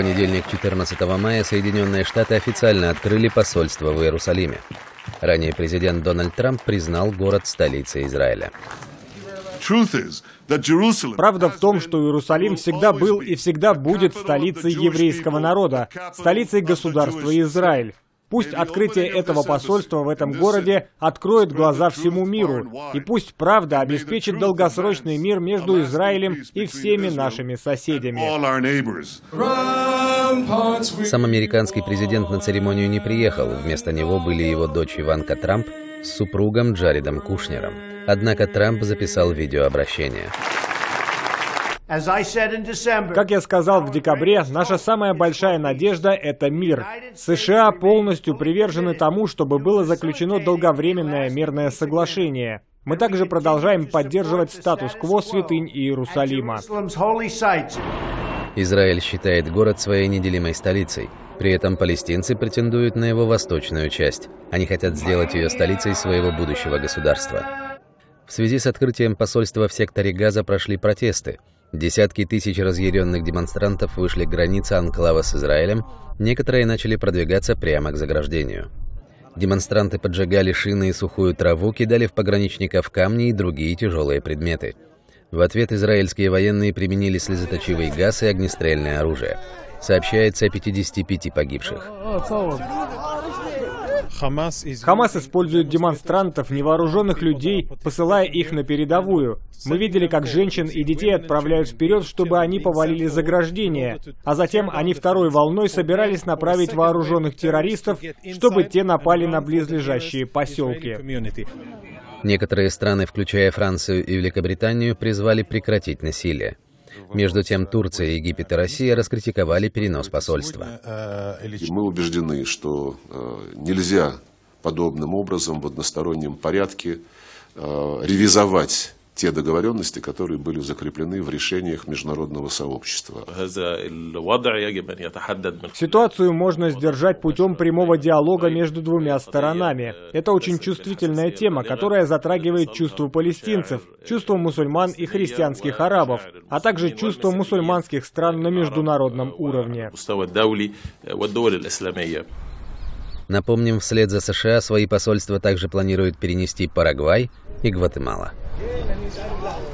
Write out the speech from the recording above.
понедельник, 14 мая, Соединенные Штаты официально открыли посольство в Иерусалиме. Ранее президент Дональд Трамп признал город столицей Израиля. Правда в том, что Иерусалим всегда был и всегда будет столицей еврейского народа, столицей государства Израиль. Пусть открытие этого посольства в этом городе откроет глаза всему миру, и пусть правда обеспечит долгосрочный мир между Израилем и всеми нашими соседями. Сам американский президент на церемонию не приехал. Вместо него были его дочь Иванка Трамп с супругом Джаредом Кушнером. Однако Трамп записал видеообращение. Как я сказал в декабре, наша самая большая надежда – это мир. США полностью привержены тому, чтобы было заключено долговременное мирное соглашение. Мы также продолжаем поддерживать статус-кво святынь Иерусалима. Израиль считает город своей неделимой столицей. При этом палестинцы претендуют на его восточную часть. Они хотят сделать ее столицей своего будущего государства. В связи с открытием посольства в секторе Газа прошли протесты. Десятки тысяч разъяренных демонстрантов вышли к границе анклава с Израилем, некоторые начали продвигаться прямо к заграждению. Демонстранты поджигали шины и сухую траву, кидали в пограничников камни и другие тяжелые предметы. В ответ израильские военные применили слезоточивый газ и огнестрельное оружие. Сообщается о 55 погибших. Хамас использует демонстрантов, невооруженных людей, посылая их на передовую. Мы видели, как женщин и детей отправляют вперед, чтобы они повалили заграждение, а затем они второй волной собирались направить вооруженных террористов, чтобы те напали на близлежащие поселки. Некоторые страны, включая Францию и Великобританию, призвали прекратить насилие. Между тем, Турция, Египет и Россия раскритиковали перенос посольства. Мы убеждены, что э, нельзя подобным образом в одностороннем порядке э, ревизовать те договоренности, которые были закреплены в решениях международного сообщества. Ситуацию можно сдержать путем прямого диалога между двумя сторонами. Это очень чувствительная тема, которая затрагивает чувства палестинцев, чувства мусульман и христианских арабов, а также чувства мусульманских стран на международном уровне. Напомним, вслед за США свои посольства также планируют перенести Парагвай и Гватемала. Bien, la misma.